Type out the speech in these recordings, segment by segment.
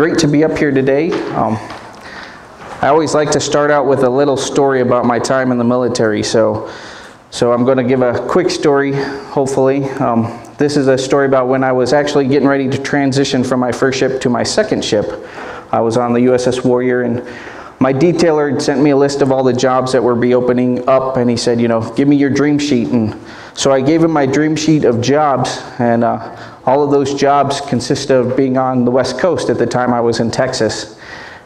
Great to be up here today. Um, I always like to start out with a little story about my time in the military, so so I'm going to give a quick story, hopefully. Um, this is a story about when I was actually getting ready to transition from my first ship to my second ship. I was on the USS Warrior, and my detailer sent me a list of all the jobs that were be opening up, and he said, you know, give me your dream sheet. And so I gave him my dream sheet of jobs, and uh, all of those jobs consist of being on the West Coast at the time I was in Texas.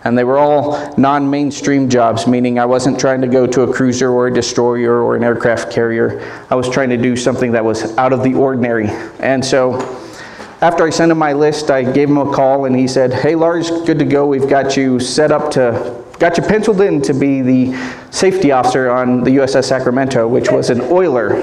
And they were all non mainstream jobs, meaning I wasn't trying to go to a cruiser or a destroyer or an aircraft carrier. I was trying to do something that was out of the ordinary. And so after I sent him my list, I gave him a call and he said, Hey Lars, good to go. We've got you set up to, got you penciled in to be the safety officer on the USS Sacramento, which was an oiler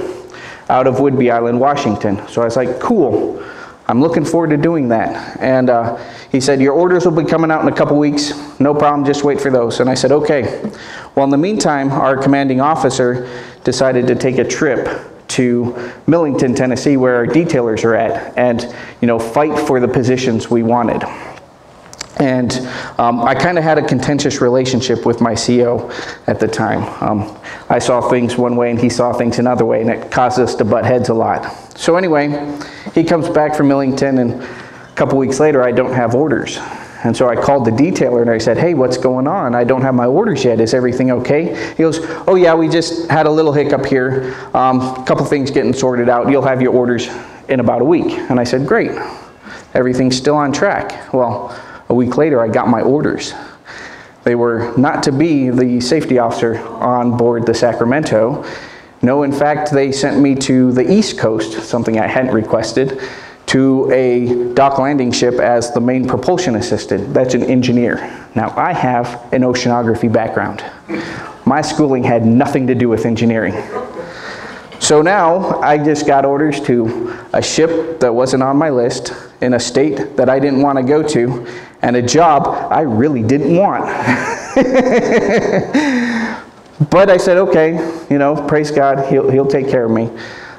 out of Whidbey Island, Washington. So I was like, Cool. I'm looking forward to doing that. And uh, he said, Your orders will be coming out in a couple weeks. No problem, just wait for those. And I said, Okay. Well, in the meantime, our commanding officer decided to take a trip to Millington, Tennessee, where our detailers are at, and you know, fight for the positions we wanted. And um, I kind of had a contentious relationship with my CO at the time. Um, I saw things one way and he saw things another way, and it caused us to butt heads a lot. So, anyway, he comes back from Millington, and a couple weeks later, I don't have orders. And so I called the detailer and I said, Hey, what's going on? I don't have my orders yet. Is everything okay? He goes, Oh, yeah, we just had a little hiccup here. Um, a couple things getting sorted out. You'll have your orders in about a week. And I said, Great. Everything's still on track. Well, a week later, I got my orders. They were not to be the safety officer on board the Sacramento. No, in fact, they sent me to the East Coast, something I hadn't requested, to a dock landing ship as the main propulsion assistant. That's an engineer. Now, I have an oceanography background. My schooling had nothing to do with engineering. So now I just got orders to a ship that wasn't on my list in a state that I didn't want to go to and a job I really didn't want. but I said, okay, you know, praise God, he'll, he'll take care of me.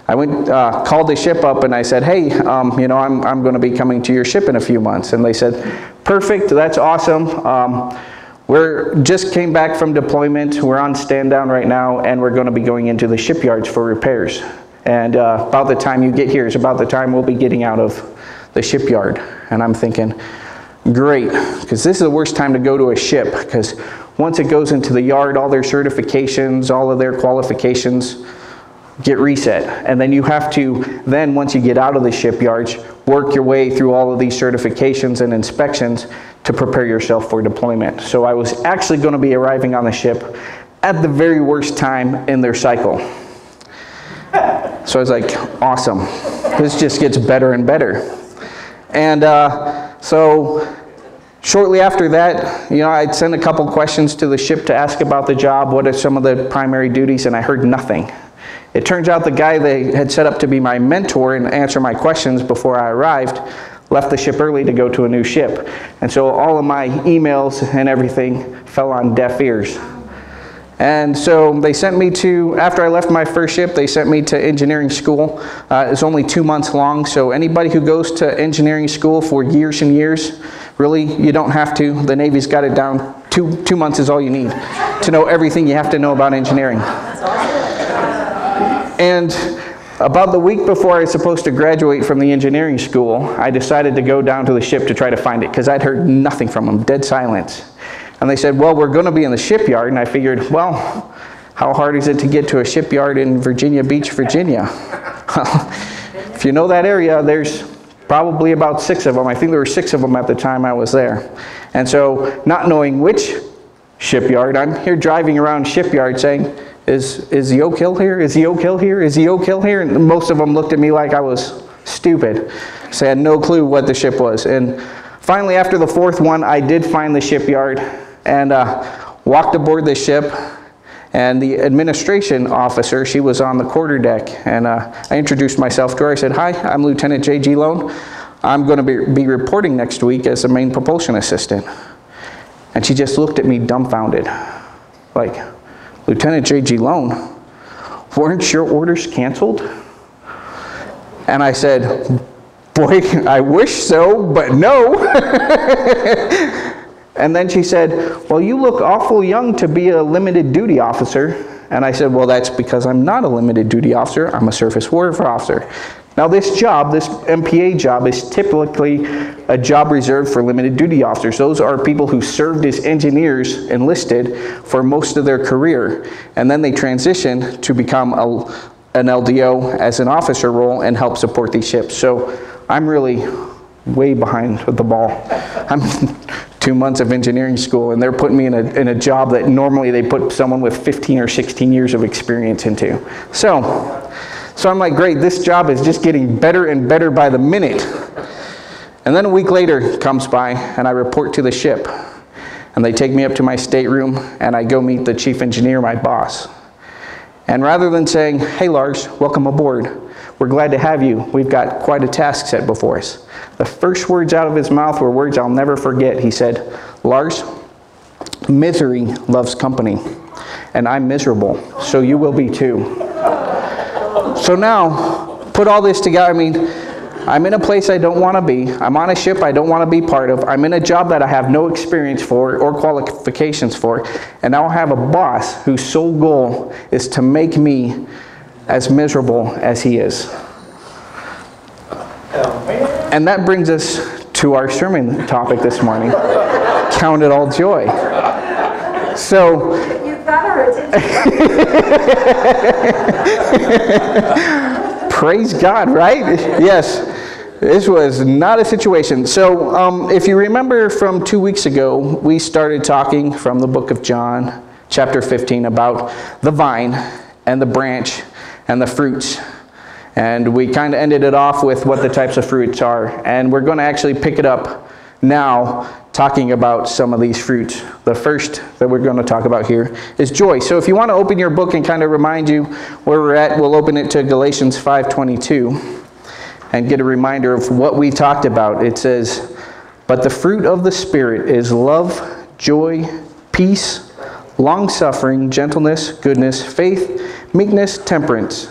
I went, uh, called the ship up and I said, hey, um, you know, I'm, I'm going to be coming to your ship in a few months. And they said, perfect, that's awesome. Um, we're just came back from deployment. We're on stand down right now, and we're going to be going into the shipyards for repairs. And uh, about the time you get here is about the time we'll be getting out of the shipyard. And I'm thinking, great, because this is the worst time to go to a ship, because once it goes into the yard, all their certifications, all of their qualifications get reset. And then you have to, then once you get out of the shipyards, work your way through all of these certifications and inspections to prepare yourself for deployment. So I was actually going to be arriving on the ship at the very worst time in their cycle. So I was like, awesome. This just gets better and better. And uh, so shortly after that, you know, I'd send a couple questions to the ship to ask about the job, what are some of the primary duties, and I heard nothing. It turns out the guy they had set up to be my mentor and answer my questions before I arrived left the ship early to go to a new ship. And so all of my emails and everything fell on deaf ears. And so they sent me to, after I left my first ship, they sent me to engineering school. Uh, it's only two months long, so anybody who goes to engineering school for years and years, really, you don't have to. The Navy's got it down. Two, two months is all you need to know everything you have to know about engineering. And about the week before I was supposed to graduate from the engineering school, I decided to go down to the ship to try to find it because I'd heard nothing from them, dead silence. And they said, Well, we're going to be in the shipyard. And I figured, Well, how hard is it to get to a shipyard in Virginia Beach, Virginia? if you know that area, there's probably about six of them. I think there were six of them at the time I was there. And so, not knowing which shipyard, I'm here driving around shipyard saying, is, is the Oak Hill here? Is the Oak Hill here? Is the Oak Hill here? And most of them looked at me like I was stupid. So I had no clue what the ship was. And finally, after the fourth one, I did find the shipyard and uh, walked aboard the ship. And the administration officer, she was on the quarterdeck. And uh, I introduced myself to her. I said, Hi, I'm Lieutenant J.G. Lone. I'm going to be, be reporting next week as the main propulsion assistant. And she just looked at me dumbfounded. Like, Lieutenant J.G. Lone, weren't your orders canceled? And I said, Boy, I wish so, but no. and then she said, Well, you look awful young to be a limited duty officer. And I said, Well, that's because I'm not a limited duty officer, I'm a surface warfare officer. Now, this job, this MPA job, is typically a job reserved for limited duty officers. Those are people who served as engineers enlisted for most of their career, and then they transition to become a, an LDO as an officer role and help support these ships. So I'm really way behind the ball. I'm two months of engineering school, and they're putting me in a, in a job that normally they put someone with 15 or 16 years of experience into. So, so I'm like, great, this job is just getting better and better by the minute. And then a week later comes by, and I report to the ship. And they take me up to my stateroom, and I go meet the chief engineer, my boss. And rather than saying, hey, Lars, welcome aboard, we're glad to have you, we've got quite a task set before us. The first words out of his mouth were words I'll never forget. He said, Lars, misery loves company, and I'm miserable, so you will be too. So now, put all this together. I mean, I'm in a place I don't want to be. I'm on a ship I don't want to be part of. I'm in a job that I have no experience for or qualifications for. And now I have a boss whose sole goal is to make me as miserable as he is. And that brings us to our sermon topic this morning Count it all joy. So, you better Praise God, right? Yes. This was not a situation. So, um, if you remember from two weeks ago, we started talking from the book of John, chapter 15, about the vine and the branch and the fruits. And we kind of ended it off with what the types of fruits are. And we're going to actually pick it up now talking about some of these fruits. The first that we're going to talk about here is joy. So if you want to open your book and kind of remind you where we're at, we'll open it to Galatians 5:22 and get a reminder of what we talked about. It says, "But the fruit of the spirit is love, joy, peace, long-suffering, gentleness, goodness, faith, meekness, temperance.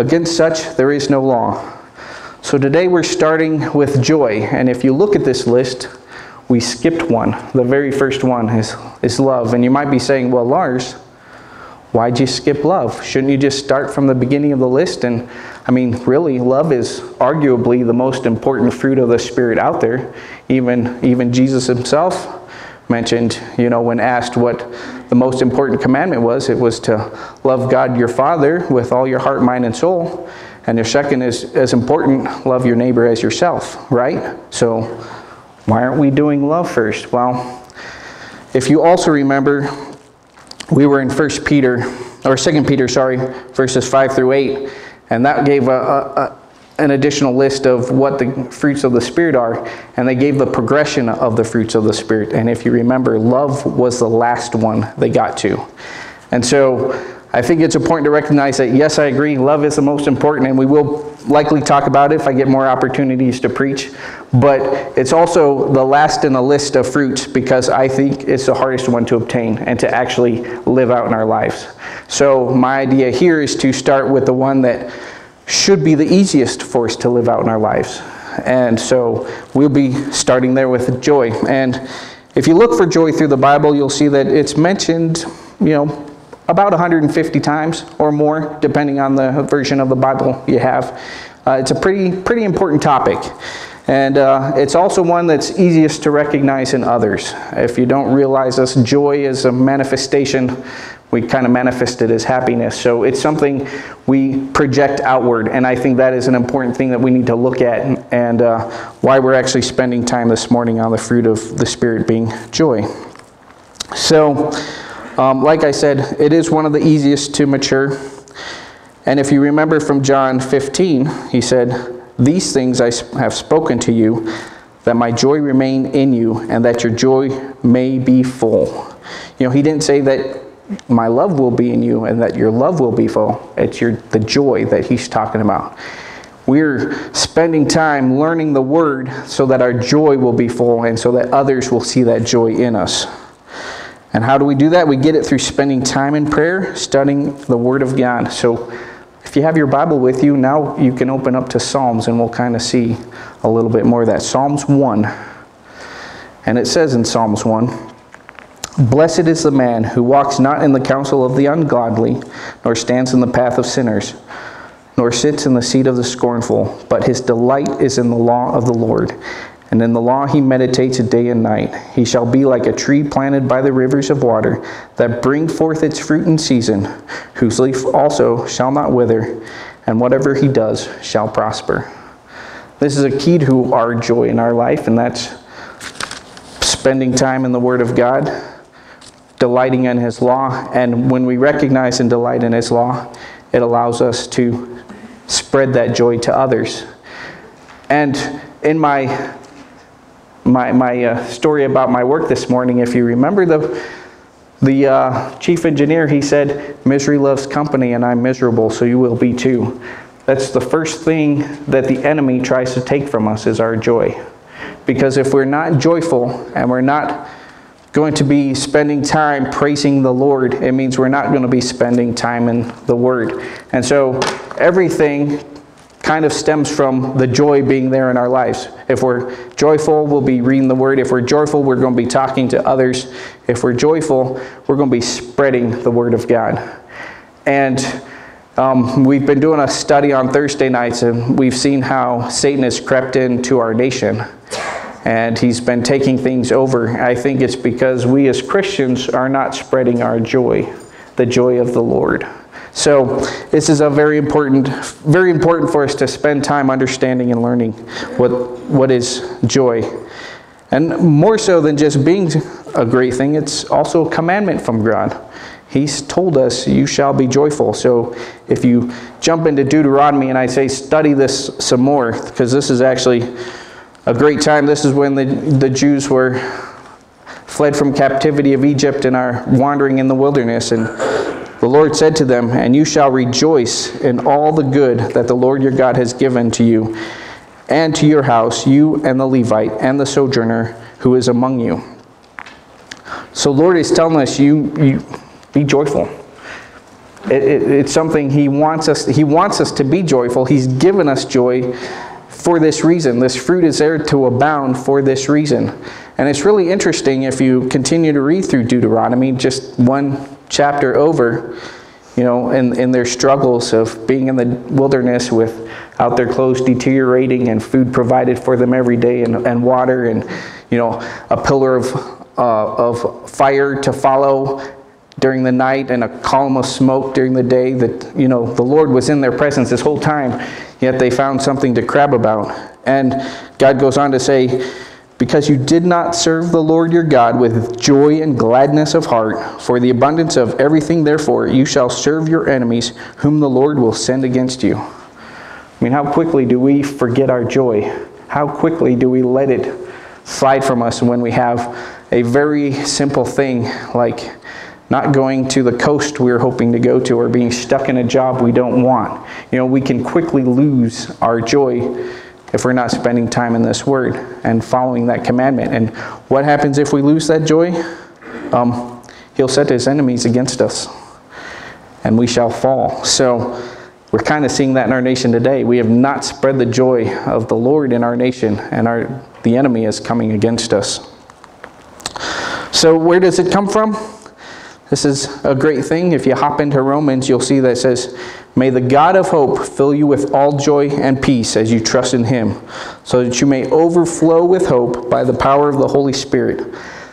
Against such there is no law." So today we're starting with joy, and if you look at this list, we skipped one. The very first one is, is love. And you might be saying, well, Lars, why'd you skip love? Shouldn't you just start from the beginning of the list? And I mean, really, love is arguably the most important fruit of the Spirit out there. Even, even Jesus himself mentioned, you know, when asked what the most important commandment was, it was to love God your Father with all your heart, mind, and soul. And your second is as important, love your neighbor as yourself, right? So, why aren't we doing love first? Well, if you also remember, we were in 1 Peter, or 2 Peter, sorry, verses 5 through 8, and that gave a, a, an additional list of what the fruits of the Spirit are, and they gave the progression of the fruits of the Spirit. And if you remember, love was the last one they got to. And so I think it's important to recognize that, yes, I agree, love is the most important, and we will likely talk about it if I get more opportunities to preach. But it's also the last in the list of fruits because I think it's the hardest one to obtain and to actually live out in our lives. So, my idea here is to start with the one that should be the easiest for us to live out in our lives. And so, we'll be starting there with joy. And if you look for joy through the Bible, you'll see that it's mentioned, you know, about 150 times or more, depending on the version of the Bible you have. Uh, it's a pretty, pretty important topic. And uh, it's also one that's easiest to recognize in others. If you don't realize this, joy is a manifestation. We kind of manifest it as happiness. So it's something we project outward. And I think that is an important thing that we need to look at and uh, why we're actually spending time this morning on the fruit of the Spirit being joy. So, um, like I said, it is one of the easiest to mature. And if you remember from John 15, he said, These things I have spoken to you, that my joy remain in you, and that your joy may be full. You know, he didn't say that my love will be in you and that your love will be full. It's your, the joy that he's talking about. We're spending time learning the word so that our joy will be full and so that others will see that joy in us. And how do we do that? We get it through spending time in prayer, studying the Word of God. So if you have your Bible with you, now you can open up to Psalms and we'll kind of see a little bit more of that. Psalms 1. And it says in Psalms 1 Blessed is the man who walks not in the counsel of the ungodly, nor stands in the path of sinners, nor sits in the seat of the scornful, but his delight is in the law of the Lord. And in the law he meditates day and night. He shall be like a tree planted by the rivers of water, that bring forth its fruit in season, whose leaf also shall not wither, and whatever he does shall prosper. This is a key to our joy in our life, and that's spending time in the Word of God, delighting in His law. And when we recognize and delight in His law, it allows us to spread that joy to others. And in my my, my uh, story about my work this morning, if you remember the the uh, chief engineer, he said, Misery loves company, and I'm miserable, so you will be too. That's the first thing that the enemy tries to take from us is our joy. Because if we're not joyful and we're not going to be spending time praising the Lord, it means we're not going to be spending time in the Word. And so everything kind of stems from the joy being there in our lives. If we're joyful, we'll be reading the Word. If we're joyful, we're going to be talking to others. If we're joyful, we're going to be spreading the Word of God. And um, we've been doing a study on Thursday nights, and we've seen how Satan has crept into our nation. And he's been taking things over. I think it's because we as Christians are not spreading our joy, the joy of the Lord. So this is a very important, very important for us to spend time understanding and learning what what is joy. And more so than just being a great thing, it's also a commandment from God. He's told us, You shall be joyful. So if you jump into Deuteronomy and I say, study this some more, because this is actually a great time. This is when the, the Jews were fled from captivity of Egypt and are wandering in the wilderness. And the Lord said to them, And you shall rejoice in all the good that the Lord your God has given to you and to your house, you and the Levite and the sojourner who is among you. So, Lord is telling us, you, you be joyful. It, it, it's something he wants us. He wants us to be joyful. He's given us joy for this reason. This fruit is there to abound for this reason. And it's really interesting if you continue to read through Deuteronomy, just one chapter over, you know, in, in their struggles of being in the wilderness without their clothes deteriorating and food provided for them every day and, and water and, you know, a pillar of, uh, of fire to follow during the night and a column of smoke during the day that you know the lord was in their presence this whole time yet they found something to crab about. And god goes on to say because you did not serve the lord your god with joy and gladness of heart. For the abundance of everything therefore you shall serve your enemies whom the lord will send against you. I mean how quickly do we forget our joy? How quickly do we let it slide from us when we have a very simple thing like not going to the coast we are hoping to go to or being stuck in a job we don't want. You know, we can quickly lose our joy if we're not spending time in this word and following that commandment. And what happens if we lose that joy? Um, he'll set his enemies against us and we shall fall. So we're kind of seeing that in our nation today. We have not spread the joy of the Lord in our nation and our the enemy is coming against us. So where does it come from? This is a great thing. If you hop into Romans, you'll see that it says, May the God of hope fill you with all joy and peace as you trust in him, so that you may overflow with hope by the power of the Holy Spirit.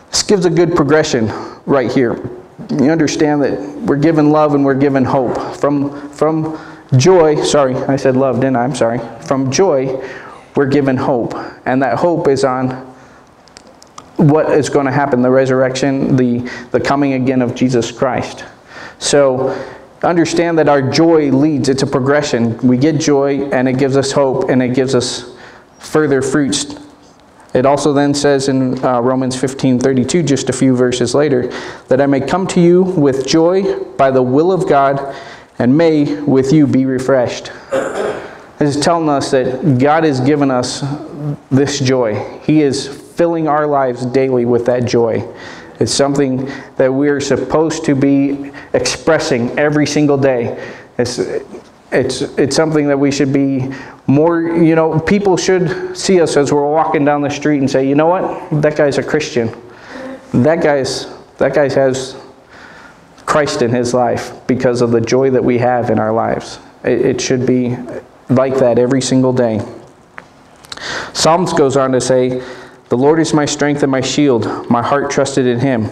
This gives a good progression right here. You understand that we're given love and we're given hope. From, from joy, sorry, I said love, didn't I? I'm sorry. From joy, we're given hope. And that hope is on what is going to happen the resurrection, the, the coming again of Jesus Christ. So, understand that our joy leads, it's a progression. We get joy, and it gives us hope, and it gives us further fruits. It also then says in uh, Romans 15 32, just a few verses later, that I may come to you with joy by the will of God, and may with you be refreshed. This is telling us that God has given us this joy. He is filling our lives daily with that joy. It's something that we're supposed to be expressing every single day. It's, it's it's something that we should be more you know people should see us as we're walking down the street and say you know what? That guy's a christian. That guy's that guy has christ in his life because of the joy that we have in our lives. It, it should be like that every single day. Psalms goes on to say the lord is my strength and my shield my heart trusted in him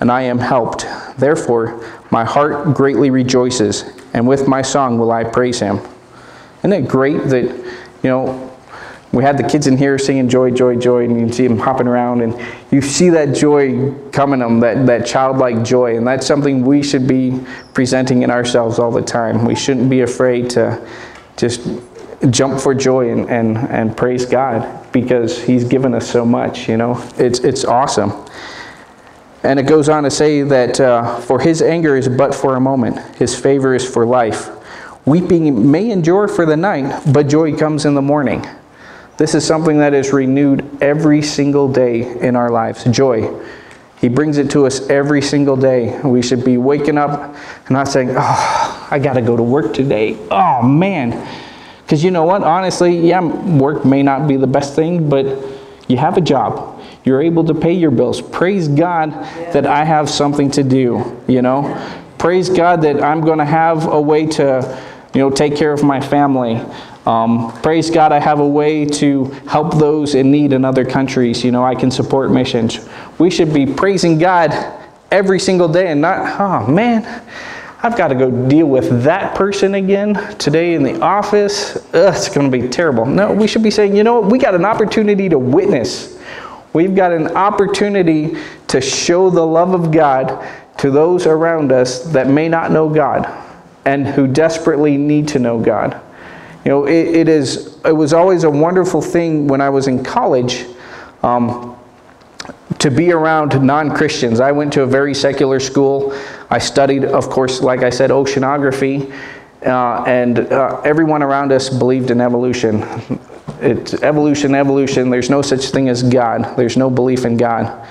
and i am helped therefore my heart greatly rejoices and with my song will I praise him. Isn't it great that, you know, we had the kids in here singing joy, joy, joy, and you see them hopping around, and you see that joy coming them, that, that childlike joy, and that's something we should be presenting in ourselves all the time. We shouldn't be afraid to just jump for joy and, and, and praise God because He's given us so much, you know. It's, it's awesome. And it goes on to say that uh, for his anger is but for a moment, his favor is for life. Weeping may endure for the night, but joy comes in the morning. This is something that is renewed every single day in our lives joy. He brings it to us every single day. We should be waking up and not saying, Oh, I got to go to work today. Oh, man. Because you know what? Honestly, yeah, work may not be the best thing, but you have a job you're able to pay your bills. Praise God that I have something to do, you know? Praise God that I'm going to have a way to, you know, take care of my family. Um, praise God, I have a way to help those in need in other countries. You know, I can support missions. We should be praising God every single day and not, oh man, I've got to go deal with that person again today in the office. Ugh, it's going to be terrible. No, we should be saying, you know what, we got an opportunity to witness We've got an opportunity to show the love of God to those around us that may not know God and who desperately need to know God. You know, it, it is. It was always a wonderful thing when I was in college um, to be around non-Christians. I went to a very secular school. I studied, of course, like I said, oceanography, uh, and uh, everyone around us believed in evolution. It's evolution, evolution. There's no such thing as God. There's no belief in God.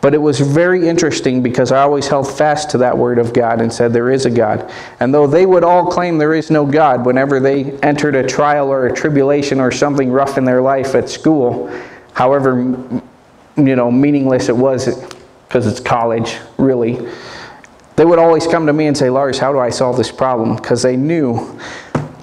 But it was very interesting because I always held fast to that word of God and said there is a God. And though they would all claim there is no God whenever they entered a trial or a tribulation or something rough in their life at school, however you know meaningless it was because it's college, really, they would always come to me and say, "Lars, how do I solve this problem?" because they knew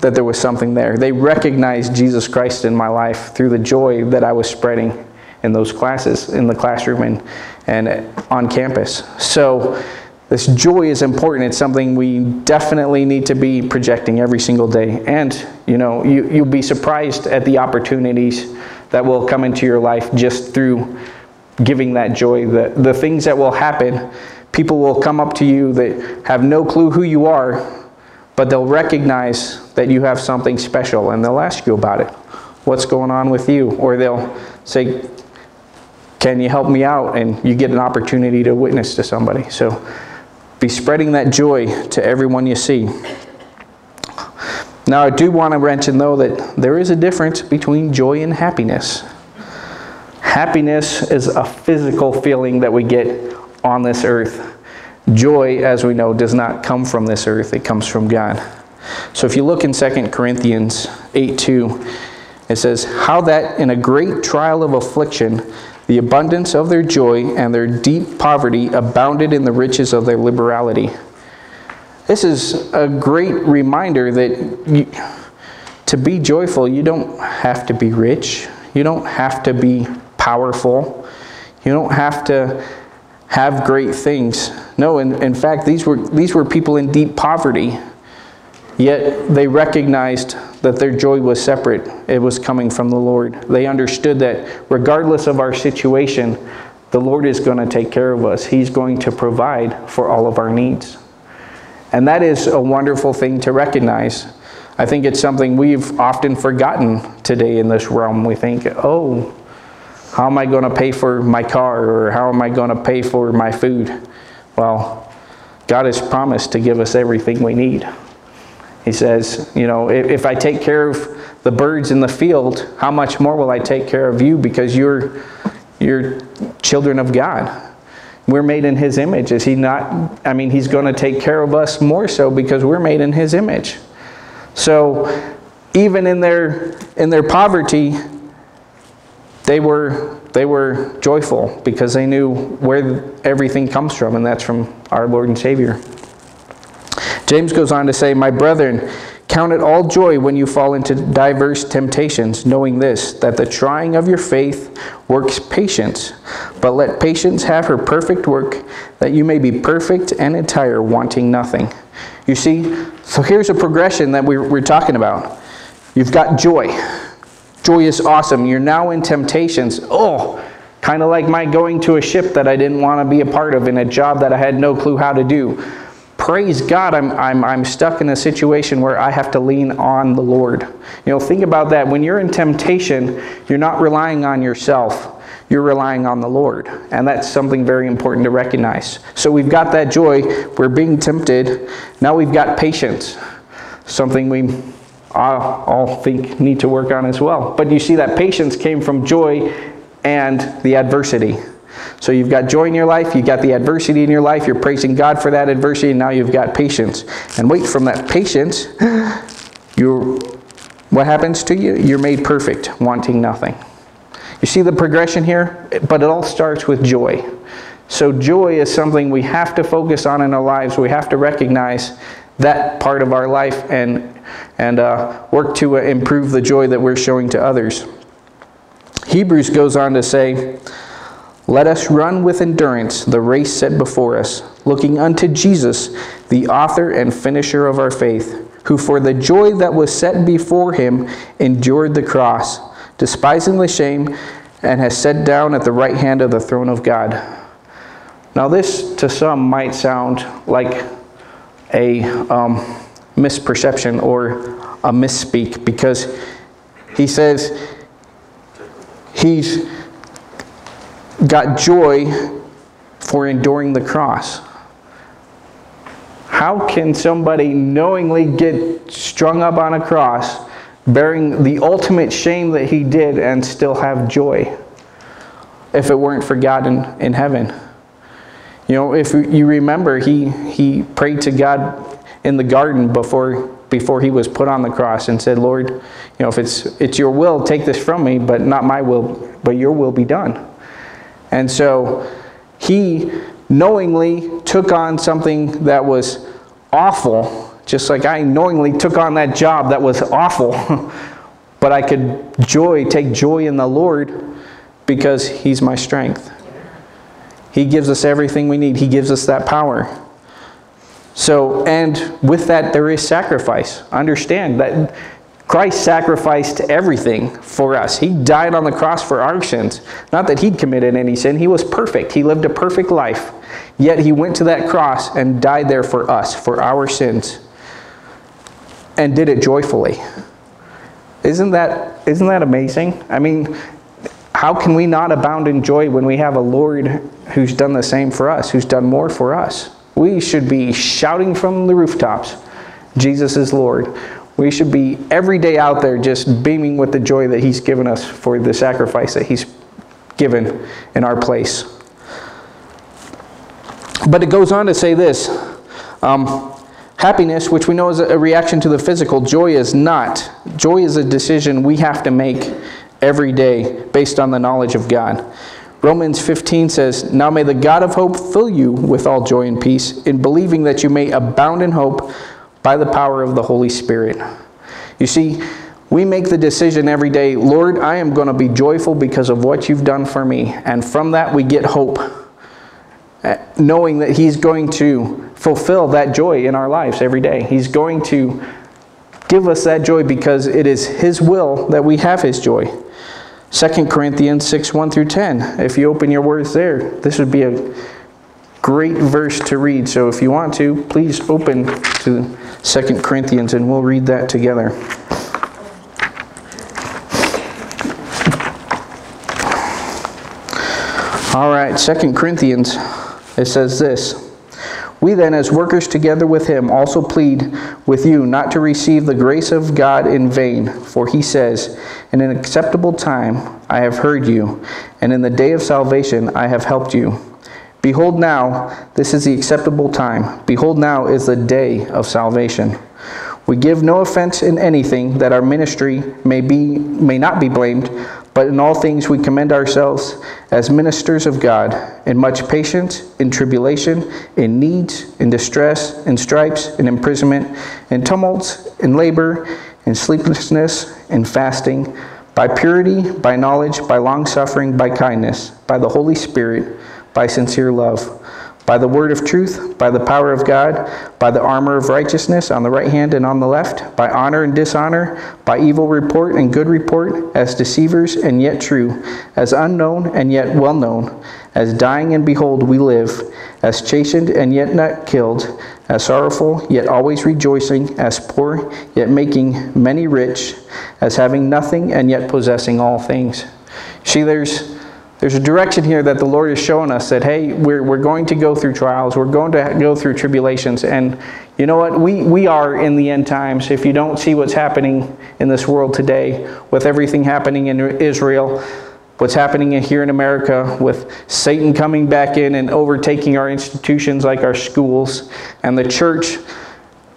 that there was something there. They recognized Jesus Christ in my life through the joy that I was spreading in those classes, in the classroom and, and on campus. So this joy is important. It's something we definitely need to be projecting every single day. And, you know, you, you'll be surprised at the opportunities that will come into your life just through giving that joy. The, the things that will happen, people will come up to you that have no clue who you are, but they'll recognize that you have something special and they'll ask you about it. What's going on with you? Or they'll say, Can you help me out? And you get an opportunity to witness to somebody. So be spreading that joy to everyone you see. Now, I do want to mention, though, that there is a difference between joy and happiness. Happiness is a physical feeling that we get on this earth. Joy, as we know, does not come from this earth, it comes from God. So if you look in 2 Corinthians 8 2, it says, How that in a great trial of affliction, the abundance of their joy and their deep poverty abounded in the riches of their liberality. This is a great reminder that you, to be joyful, you don't have to be rich, you don't have to be powerful, you don't have to have great things. No, in, in fact, these were, these were people in deep poverty. Yet they recognized that their joy was separate. It was coming from the Lord. They understood that regardless of our situation, the Lord is going to take care of us. He's going to provide for all of our needs. And that is a wonderful thing to recognize. I think it's something we've often forgotten today in this realm. We think, oh, how am I going to pay for my car or how am I going to pay for my food? Well, God has promised to give us everything we need. He says, you know, if, if I take care of the birds in the field, how much more will I take care of you because you're, you're children of God? We're made in His image. Is He not? I mean, He's going to take care of us more so because we're made in His image. So even in their in their poverty, they were they were joyful because they knew where everything comes from, and that's from our Lord and Savior. James goes on to say, My brethren, count it all joy when you fall into diverse temptations, knowing this, that the trying of your faith works patience. But let patience have her perfect work, that you may be perfect and entire, wanting nothing. You see, so here's a progression that we're, we're talking about. You've got joy. Joy is awesome. You're now in temptations. Oh, kind of like my going to a ship that I didn't want to be a part of in a job that I had no clue how to do. Praise God, I'm, I'm, I'm stuck in a situation where I have to lean on the Lord. You know, think about that. When you're in temptation, you're not relying on yourself, you're relying on the Lord. And that's something very important to recognize. So we've got that joy, we're being tempted. Now we've got patience, something we all think need to work on as well. But you see that patience came from joy and the adversity. So you've got joy in your life, you've got the adversity in your life, you're praising God for that adversity, and now you've got patience. And wait, from that patience, you're what happens to you? You're made perfect, wanting nothing. You see the progression here? But it all starts with joy. So joy is something we have to focus on in our lives. We have to recognize that part of our life and, and uh, work to uh, improve the joy that we're showing to others. Hebrews goes on to say, Let us run with endurance the race set before us, looking unto Jesus, the author and finisher of our faith, who for the joy that was set before him endured the cross, despising the shame, and has sat down at the right hand of the throne of God. Now, this to some might sound like a um, misperception or a misspeak because he says he's got joy for enduring the cross. How can somebody knowingly get strung up on a cross, bearing the ultimate shame that he did, and still have joy if it weren't for God in, in heaven? You know, if you remember, he, he prayed to God in the garden before, before he was put on the cross and said, Lord, you know, if it's, it's your will, take this from me, but not my will, but your will be done. And so he knowingly took on something that was awful, just like I knowingly took on that job that was awful. but I could joy, take joy in the Lord because he's my strength. He gives us everything we need. He gives us that power. So, and with that, there is sacrifice. Understand that Christ sacrificed everything for us. He died on the cross for our sins. Not that he'd committed any sin, he was perfect. He lived a perfect life. Yet he went to that cross and died there for us, for our sins, and did it joyfully. Isn't that, isn't that amazing? I mean, how can we not abound in joy when we have a Lord who's done the same for us, who's done more for us? We should be shouting from the rooftops, Jesus is Lord. We should be every day out there just beaming with the joy that He's given us for the sacrifice that He's given in our place. But it goes on to say this um, happiness, which we know is a reaction to the physical, joy is not. Joy is a decision we have to make every day based on the knowledge of God. Romans 15 says, Now may the God of hope fill you with all joy and peace in believing that you may abound in hope by the power of the Holy Spirit. You see, we make the decision every day, Lord, I am going to be joyful because of what you've done for me. And from that, we get hope, eh, knowing that He's going to fulfill that joy in our lives every day. He's going to give us that joy because it is His will that we have His joy. 2 Corinthians 6 1 through 10. If you open your words there, this would be a great verse to read. So if you want to, please open to 2 Corinthians and we'll read that together. All right, 2 Corinthians, it says this. We then, as workers together with him, also plead with you not to receive the grace of God in vain. For he says, In an acceptable time I have heard you, and in the day of salvation I have helped you. Behold, now, this is the acceptable time. Behold, now is the day of salvation. We give no offense in anything that our ministry may be may not be blamed, but in all things we commend ourselves as ministers of God, in much patience, in tribulation, in needs, in distress, in stripes, in imprisonment, in tumults, in labor, in sleeplessness, in fasting, by purity, by knowledge, by long suffering, by kindness, by the Holy Spirit, by sincere love by the word of truth, by the power of God, by the armor of righteousness on the right hand and on the left, by honor and dishonor, by evil report and good report, as deceivers and yet true, as unknown and yet well known, as dying and behold we live, as chastened and yet not killed, as sorrowful yet always rejoicing, as poor yet making many rich, as having nothing and yet possessing all things. See, there's there's a direction here that the Lord is showing us that, hey, we're, we're going to go through trials, we're going to go through tribulations. And you know what? We, we are in the end times. If you don't see what's happening in this world today, with everything happening in Israel, what's happening here in America, with Satan coming back in and overtaking our institutions like our schools, and the church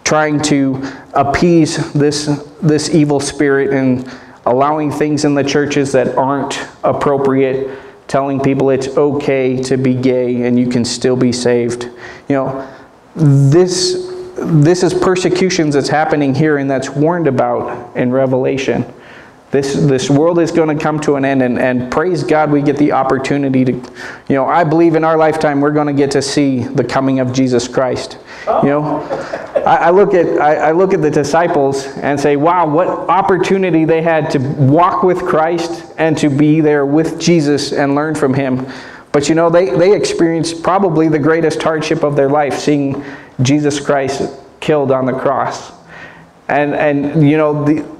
trying to appease this, this evil spirit and allowing things in the churches that aren't appropriate telling people it's okay to be gay and you can still be saved. You know, this this is persecutions that's happening here and that's warned about in Revelation. This, this world is going to come to an end, and, and praise God, we get the opportunity to, you know, I believe in our lifetime we're going to get to see the coming of Jesus Christ. You know, I, I look at I, I look at the disciples and say, wow, what opportunity they had to walk with Christ and to be there with Jesus and learn from Him. But you know, they, they experienced probably the greatest hardship of their life, seeing Jesus Christ killed on the cross. And, and you know, the,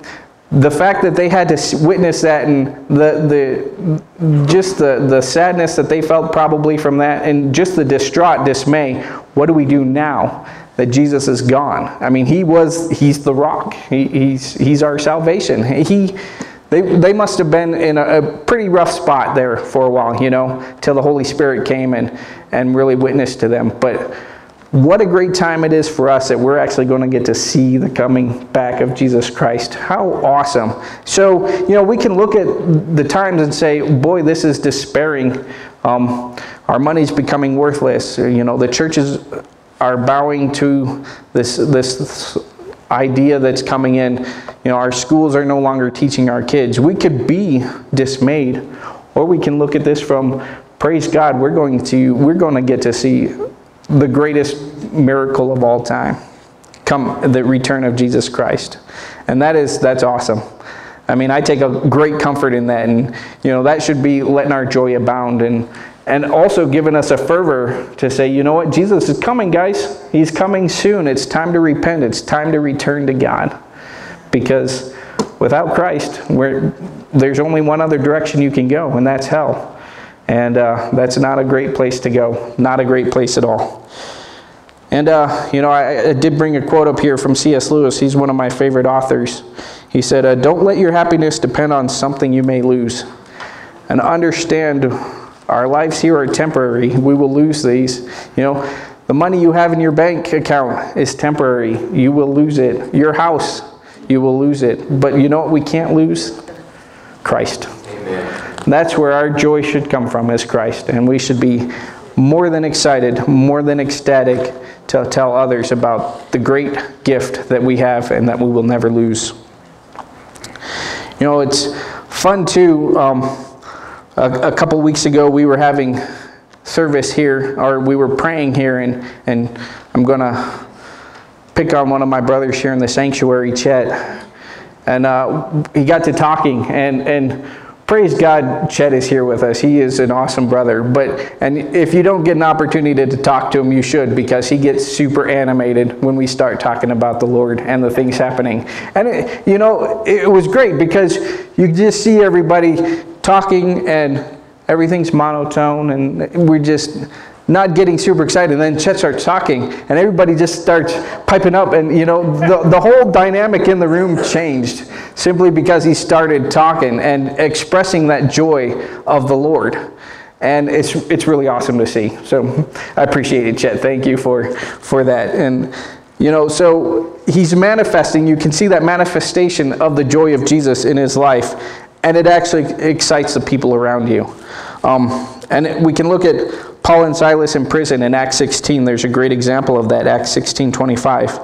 the fact that they had to witness that and the, the just the, the sadness that they felt probably from that and just the distraught dismay what do we do now that jesus is gone? I mean he was he's the rock. He, he's, he's our salvation. He they, they must have been in a, a pretty rough spot there for a while you know till the holy spirit came and and really witnessed to them. But what a great time it is for us that we're actually going to get to see the coming back of Jesus Christ. How awesome. So, you know, we can look at the times and say, boy, this is despairing. Um, our money's becoming worthless. You know, the churches are bowing to this, this idea that's coming in. You know, our schools are no longer teaching our kids. We could be dismayed, or we can look at this from, praise God, we're going to, we're going to get to see the greatest miracle of all time come the return of Jesus Christ. And that is that's awesome. I mean, I take a great comfort in that and you know, that should be letting our joy abound and and also giving us a fervor to say, you know what, Jesus is coming, guys. He's coming soon. It's time to repent. It's time to return to God. Because without Christ, there's only one other direction you can go, and that's hell. And uh, that's not a great place to go. Not a great place at all. And, uh, you know, I, I, did bring a quote up here from C.S. Lewis. He's one of my favorite authors. He said, uh, Don't let your happiness depend on something you may lose. And understand our lives here are temporary. We will lose these. You know, the money you have in your bank account is temporary. You will lose it. Your house, you will lose it. But you know what we can't lose? Christ. That's where our joy should come from as Christ. And we should be more than excited, more than ecstatic to tell others about the great gift that we have and that we will never lose. You know, it's fun too. Um, a, a couple weeks ago, we were having service here, or we were praying here, and, and I'm going to pick on one of my brothers here in the sanctuary, Chet. And uh, he got to talking, and, and praise God, Chet is here with us. He is an awesome brother. But and if you don't get an opportunity to talk to him, you should because he gets super animated when we start talking about the Lord and the things happening. And it, you know, it was great because you just see everybody talking and everything's monotone and we're just not getting super excited. And then Chet starts talking, and everybody just starts piping up. And, you know, the, the whole dynamic in the room changed simply because he started talking and expressing that joy of the Lord. And it's, it's really awesome to see. So I appreciate it, Chet. Thank you for, for that. And, You know, so he's manifesting, you can see that manifestation of the joy of Jesus in his life, and it actually excites the people around you. Um, and we can look at Paul and Silas in prison in Acts 16. There's a great example of that, Acts 16 25.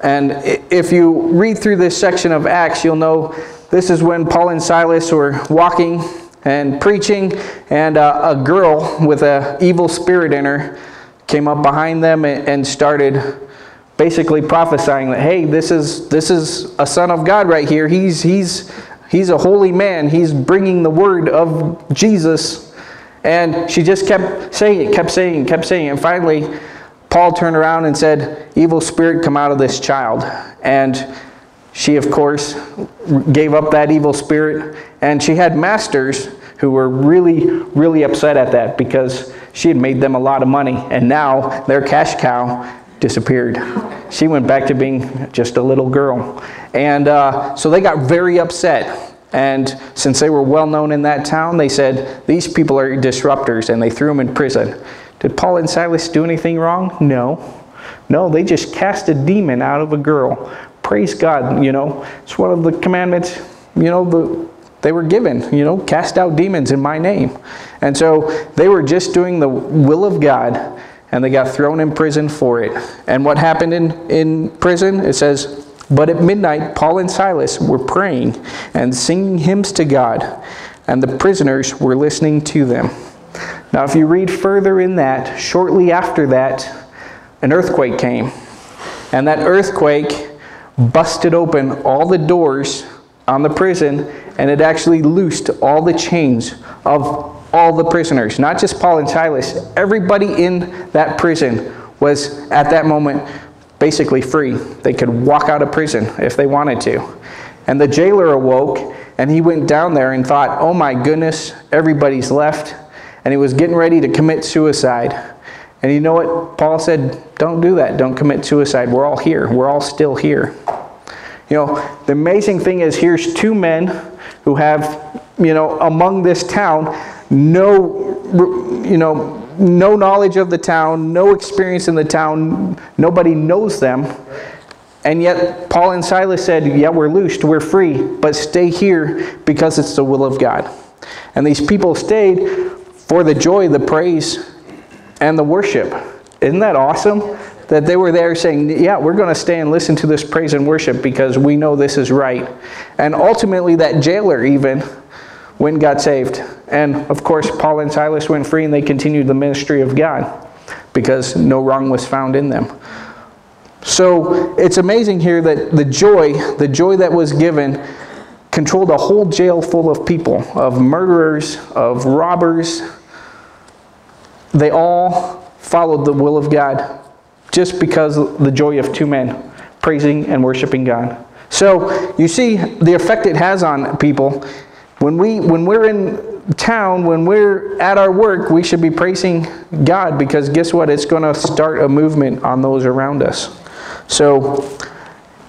And if you read through this section of Acts, you'll know this is when Paul and Silas were walking and preaching, and uh, a girl with an evil spirit in her came up behind them and started basically prophesying that hey this is this is a son of god right here he's he's he's a holy man he's bringing the word of jesus and she just kept saying it kept saying it kept saying it and finally paul turned around and said evil spirit come out of this child and she of course gave up that evil spirit and she had masters who were really really upset at that because she had made them a lot of money and now their cash cow disappeared. She went back to being just a little girl. And uh, so they got very upset. And since they were well known in that town, they said, These people are disruptors, and they threw them in prison. Did Paul and Silas do anything wrong? No. No, they just cast a demon out of a girl. Praise God, you know. It's one of the commandments, you know, the, they were given, you know, cast out demons in my name. And so they were just doing the will of God and they got thrown in prison for it. And what happened in, in prison? It says, But at midnight, Paul and Silas were praying and singing hymns to God, and the prisoners were listening to them. Now, if you read further in that, shortly after that, an earthquake came. And that earthquake busted open all the doors on the prison, and it actually loosed all the chains of all the prisoners, not just Paul and Silas. Everybody in that prison was at that moment basically free. They could walk out of prison if they wanted to. And the jailer awoke and he went down there and thought, oh my goodness, everybody's left. And he was getting ready to commit suicide. And you know what? Paul said, don't do that. Don't commit suicide. We're all here. We're all still here. You know, the amazing thing is here's two men who have, you know, among this town, no, you know, no knowledge of the town, no experience in the town, nobody knows them. And yet, Paul and Silas said, Yeah, we're loosed, we're free, but stay here because it's the will of God. And these people stayed for the joy, the praise, and the worship. Isn't that awesome? That they were there saying, Yeah, we're going to stay and listen to this praise and worship because we know this is right. And ultimately, that jailer even when got saved. And of course, Paul and Silas went free and they continued the ministry of God because no wrong was found in them. So it's amazing here that the joy, the joy that was given, controlled a whole jail full of people, of murderers, of robbers. They all followed the will of God just because the joy of two men praising and worshiping God. So you see the effect it has on people when, we, when we're in town, when we're at our work, we should be praising God because guess what? It's going to start a movement on those around us. So,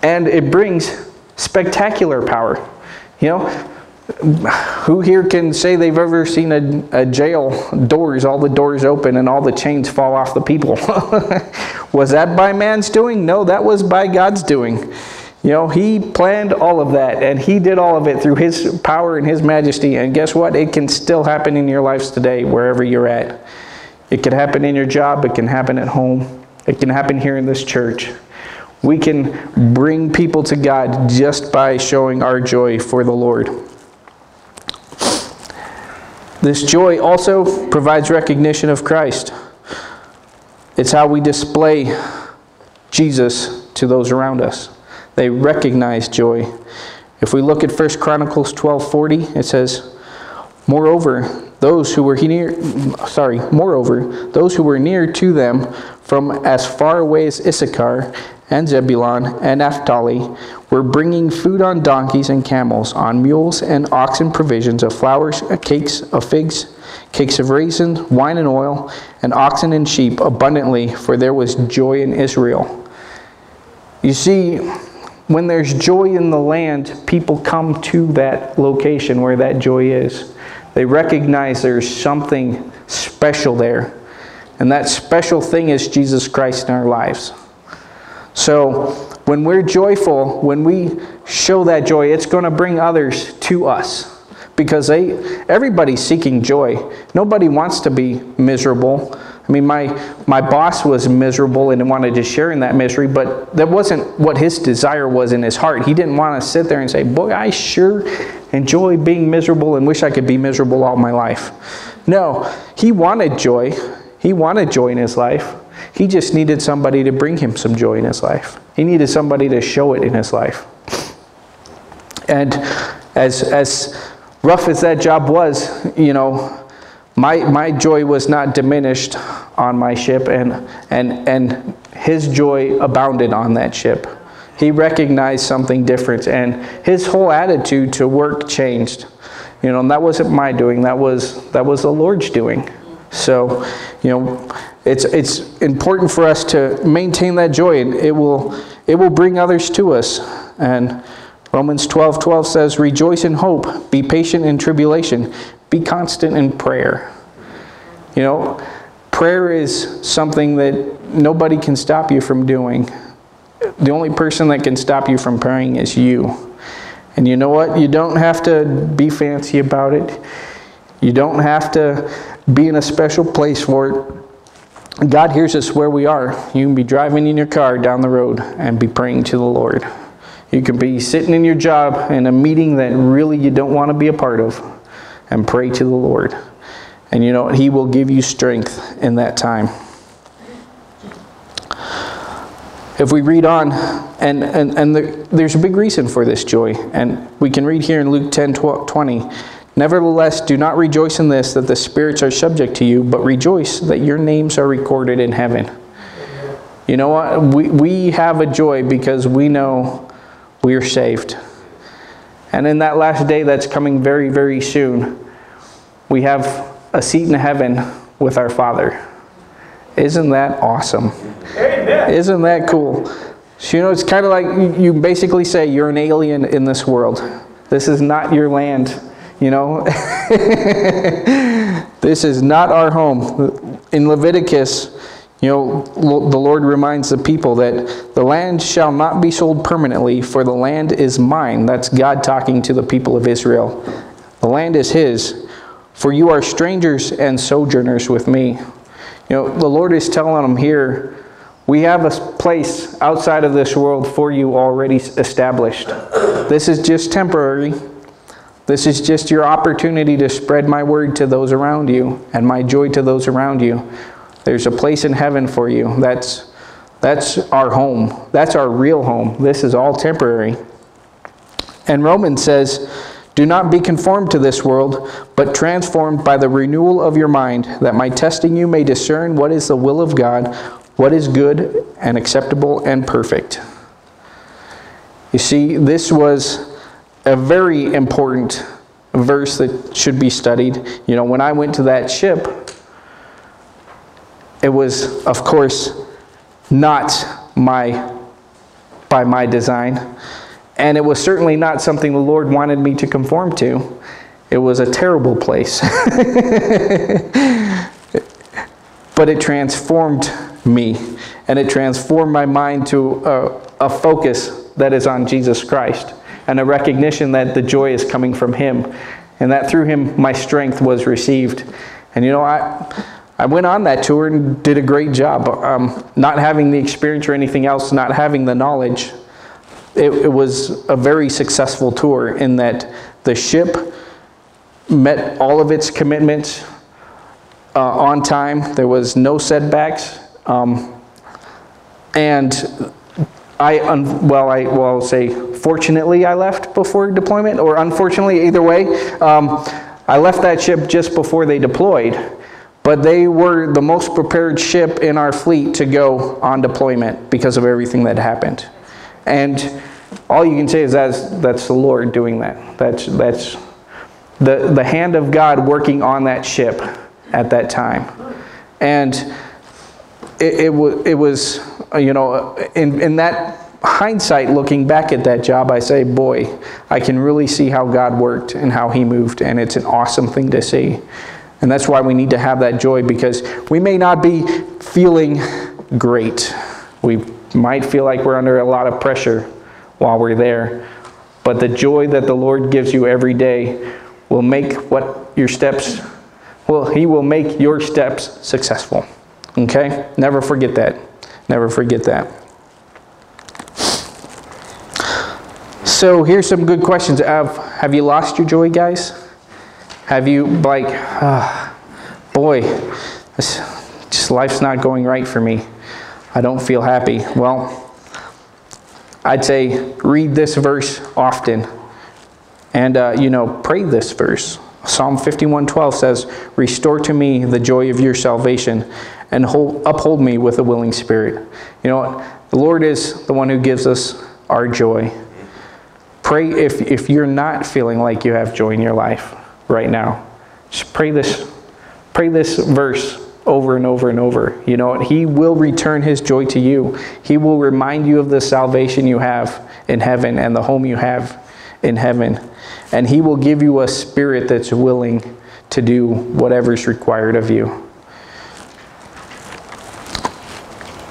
and it brings spectacular power. You know, who here can say they've ever seen a, a, jail doors, all the doors open and all the chains fall off the people? was that by man's doing? No, that was by God's doing. You know, he planned all of that and he did all of it through his power and his majesty. And guess what? It can still happen in your lives today, wherever you're at. It can happen in your job, it can happen at home, it can happen here in this church. We can bring people to God just by showing our joy for the Lord. This joy also provides recognition of Christ. It's how we display Jesus to those around us. They recognize joy. If we look at 1 Chronicles 12:40, it says, "Moreover, those who were near sorry, moreover, those who were near to them from as far away as Issachar and Zebulun and Naphtali were bringing food on donkeys and camels, on mules and oxen provisions of flours, uh, cakes of figs, cakes of raisins, wine and oil, and oxen and sheep abundantly, for there was joy in Israel." You see, when there's joy in the land, people come to that location where that joy is. They recognize there's something special there. And that special thing is Jesus Christ in our lives. So when we're joyful, when we show that joy, it's going to bring others to us because they everybody's seeking joy. Nobody wants to be miserable. I mean, my my boss was miserable and wanted to share in that misery, but that wasn't what his desire was in his heart. He didn't want to sit there and say, "Boy, I sure enjoy being miserable and wish I could be miserable all my life." No, he wanted joy. He wanted joy in his life. He just needed somebody to bring him some joy in his life. He needed somebody to show it in his life. And as as rough as that job was, you know, my, my joy was not diminished on my ship, and, and, and his joy abounded on that ship. He recognized something different, and his whole attitude to work changed. You know, and that wasn't my doing, that was, that was the Lord's doing. So, you know, it's, it's important for us to maintain that joy, and it will, it will bring others to us. And Romans 12 12 says, Rejoice in hope, be patient in tribulation, be constant in prayer. You know, prayer is something that nobody can stop you from doing. The only person that can stop you from praying is you. And you know what? You don't have to be fancy about it. You don't have to be in a special place for it. God hears us where we are. You can be driving in your car down the road and be praying to the Lord. You can be sitting in your job in a meeting that really you don't want to be a part of and pray to the Lord. And you know, He will give you strength in that time. If we read on, and, and, and the, there's a big reason for this joy, and we can read here in Luke 10 20. Nevertheless, do not rejoice in this that the spirits are subject to you, but rejoice that your names are recorded in heaven. You know what? We, we have a joy because we know we are saved. And in that last day that's coming very, very soon, we have a seat in heaven with our Father. Isn't that awesome? Amen. Isn't that cool? So, you know, it's kind of like you basically say you're an alien in this world. This is not your land, you know. this is not our home. In Leviticus, you know, the Lord reminds the people that the land shall not be sold permanently, for the land is mine. That's God talking to the people of Israel. The land is His, for you are strangers and sojourners with me. You know, the Lord is telling them here, we have a place outside of this world for you already established. This is just temporary. This is just your opportunity to spread my word to those around you and my joy to those around you. There's a place in heaven for you. That's, that's our home. That's our real home. This is all temporary. And Romans says, Do not be conformed to this world, but transformed by the renewal of your mind, that by testing you may discern what is the will of God, what is good and acceptable and perfect. You see, this was a very important verse that should be studied. You know, when I went to that ship, it was, of course, not my by my design. And it was certainly not something the Lord wanted me to conform to. It was a terrible place. but it transformed me. And it transformed my mind to a, a, focus that is on Jesus Christ and a recognition that the joy is coming from Him. And that through Him, my strength was received. And you know, I. I went on that tour and did a great job. Um, not having the experience or anything else, not having the knowledge, it, it was a very successful tour in that the ship met all of its commitments uh, on time. There was no setbacks. Um, and I, well, I will say, fortunately, I left before deployment, or unfortunately, either way. Um, I left that ship just before they deployed. But they were the most prepared ship in our fleet to go on deployment because of everything that happened. And all you can say is that's, that's the Lord doing that. That's, that's the, the hand of God working on that ship at that time. And it, it, w- it was, uh, you know, in, in that hindsight, looking back at that job, I say, boy, I can really see how God worked and how He moved, and it's an awesome thing to see. And that's why we need to have that joy because we may not be feeling great. We might feel like we're under a lot of pressure while we're there. But the joy that the Lord gives you every day will make what your steps, well, He will make your steps successful. Okay? Never forget that. Never forget that. So here's some good questions. Have, have you lost your joy, guys? Have you, like, uh, boy, this, just life's not going right for me. I don't feel happy. Well, I'd say read this verse often and, uh, you know, pray this verse. Psalm 51:12 says, "Restore to me the joy of your salvation and hold, uphold me with a willing spirit." You know, the Lord is the one who gives us our joy. Pray if, if you're not feeling like you have joy in your life right now. Just pray this, pray this verse over and over and over. You know, He will return His joy to you. He will remind you of the salvation you have in heaven and the home you have in heaven. And He will give you a spirit that's willing to do whatever's required of you.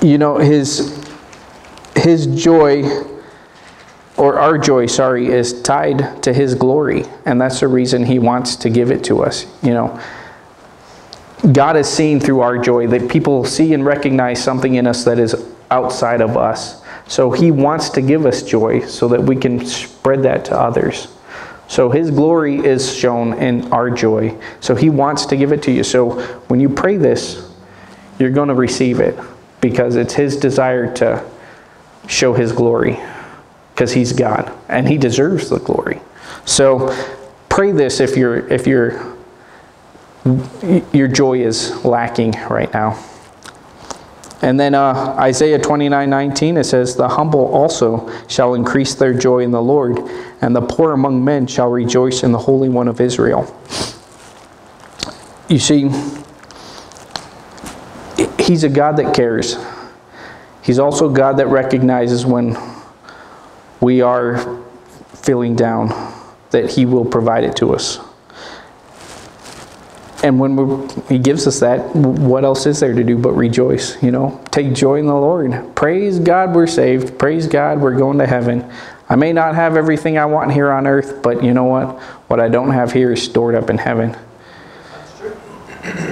You know, His, his joy or our joy, sorry, is tied to His glory, and that's the reason He wants to give it to us. You know, God is seen through our joy that people see and recognize something in us that is outside of us. So He wants to give us joy so that we can spread that to others. So His glory is shown in our joy. So He wants to give it to you. So when you pray this, you're going to receive it because it's His desire to show His glory because he's God and he deserves the glory. So pray this if you're if your your joy is lacking right now. And then uh, Isaiah 29 19, it says, The humble also shall increase their joy in the Lord, and the poor among men shall rejoice in the Holy One of Israel. You see, He's a God that cares. He's also God that recognizes when we are feeling down, that He will provide it to us. And when He gives us that, what else is there to do but rejoice? You know, take joy in the Lord. Praise God, we're saved. Praise God, we're going to heaven. I may not have everything I want here on earth, but you know what? What I don't have here is stored up in heaven.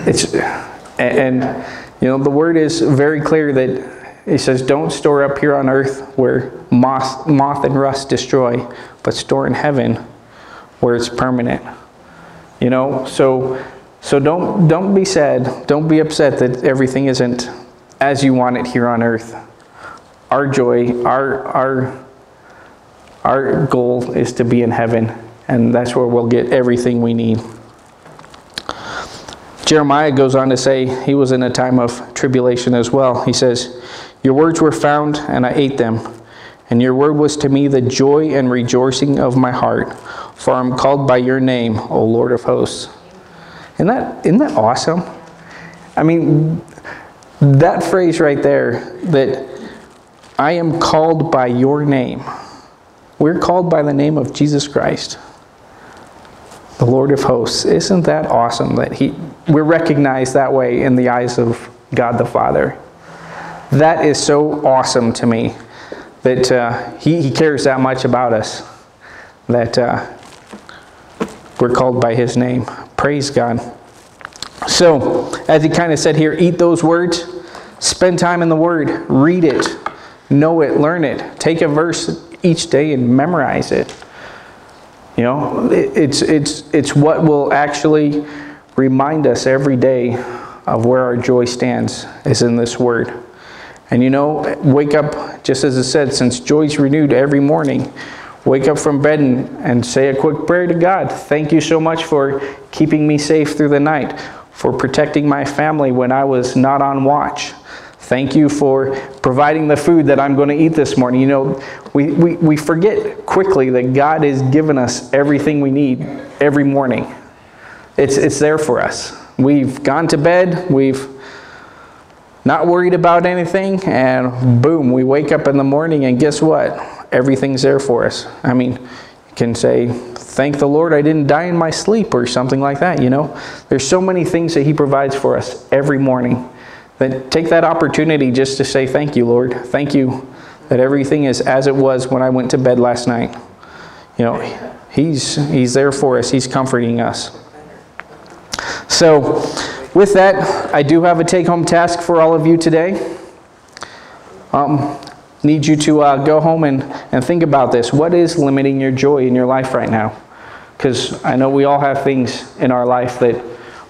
It's and you know the word is very clear that it says, Don't store up here on earth where moth, moth and rust destroy, but store in heaven where it's permanent. You know, so so don't don't be sad, don't be upset that everything isn't as you want it here on earth. Our joy, our our our goal is to be in heaven, and that's where we'll get everything we need. Jeremiah goes on to say he was in a time of tribulation as well. He says, your words were found, and I ate them. And your word was to me the joy and rejoicing of my heart, for I'm called by your name, O Lord of hosts. Isn't that, isn't that awesome? I mean, that phrase right there, that I am called by your name. We're called by the name of Jesus Christ, the Lord of hosts. Isn't that awesome that he, we're recognized that way in the eyes of God the Father? That is so awesome to me that uh, he, he cares that much about us, that uh, we're called by his name. Praise God. So, as he kind of said here, eat those words, spend time in the Word, read it, know it, learn it, take a verse each day and memorize it. You know, it's, it's, it's what will actually remind us every day of where our joy stands, is in this Word. And you know, wake up, just as it said, since joy's renewed every morning, wake up from bed and, and say a quick prayer to God. Thank you so much for keeping me safe through the night, for protecting my family when I was not on watch. Thank you for providing the food that I'm going to eat this morning. You know, we, we, we forget quickly that God has given us everything we need every morning. It's, it's there for us. We've gone to bed, we've not worried about anything, and boom, we wake up in the morning, and guess what? Everything's there for us. I mean, you can say, Thank the Lord I didn't die in my sleep, or something like that, you know? There's so many things that He provides for us every morning Then take that opportunity just to say, Thank you, Lord. Thank you that everything is as it was when I went to bed last night. You know, He's, he's there for us, He's comforting us. So, with that, I do have a take home task for all of you today. Um, need you to uh, go home and, and think about this. What is limiting your joy in your life right now? Because I know we all have things in our life that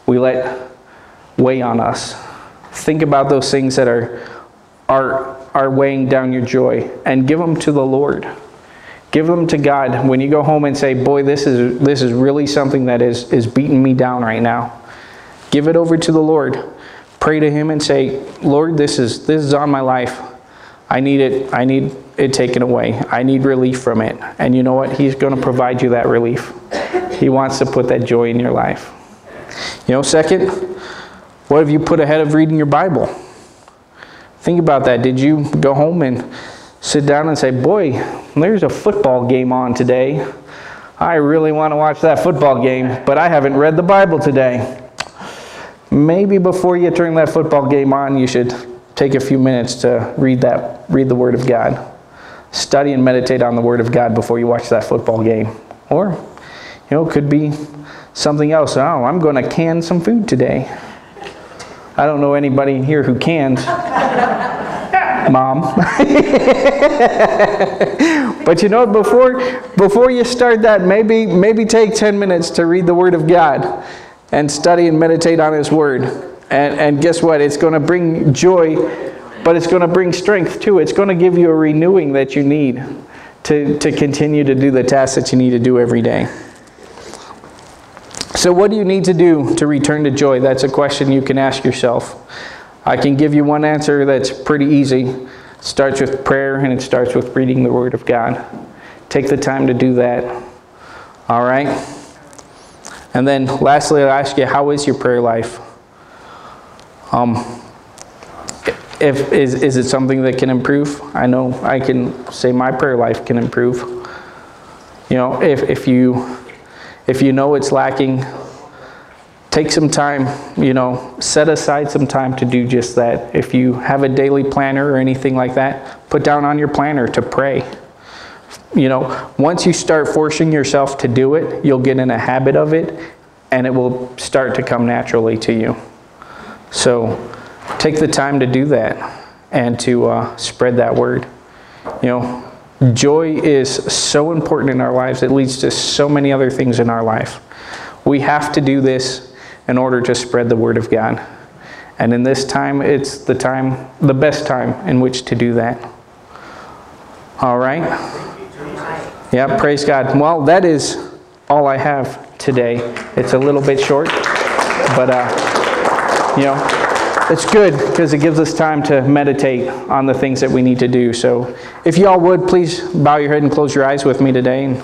we let weigh on us. Think about those things that are, are, are weighing down your joy and give them to the Lord. Give them to God when you go home and say, Boy, this is, this is really something that is, is beating me down right now. Give it over to the Lord. Pray to Him and say, Lord, this is, this is on my life. I need it. I need it taken away. I need relief from it. And you know what? He's going to provide you that relief. He wants to put that joy in your life. You know, second, what have you put ahead of reading your Bible? Think about that. Did you go home and sit down and say, Boy, there's a football game on today. I really want to watch that football game, but I haven't read the Bible today. Maybe before you turn that football game on, you should take a few minutes to read that read the word of God. Study and meditate on the word of God before you watch that football game. Or, you know, it could be something else. Oh, I'm going to can some food today. I don't know anybody here who cans. Mom. but you know, before before you start that, maybe maybe take 10 minutes to read the Word of God and study and meditate on His Word. And, and guess what? It's going to bring joy, but it's going to bring strength too. It's going to give you a renewing that you need to, to continue to do the tasks that you need to do every day. So, what do you need to do to return to joy? That's a question you can ask yourself. I can give you one answer that's pretty easy. It starts with prayer and it starts with reading the Word of God. Take the time to do that. All right? And then lastly, I'll ask you, how is your prayer life? Um, if, is, is it something that can improve? I know I can say my prayer life can improve. You know, if, if you if you know it's lacking, take some time, you know, set aside some time to do just that. If you have a daily planner or anything like that, put down on your planner to pray. You know, once you start forcing yourself to do it, you'll get in a habit of it and it will start to come naturally to you. So take the time to do that and to uh, spread that word. You know, joy is so important in our lives, it leads to so many other things in our life. We have to do this in order to spread the word of God. And in this time, it's the time, the best time in which to do that. All right? Yeah, praise God. Well, that is all I have today. It's a little bit short, but, uh, you know, it's good because it gives us time to meditate on the things that we need to do. So, if y'all would, please bow your head and close your eyes with me today.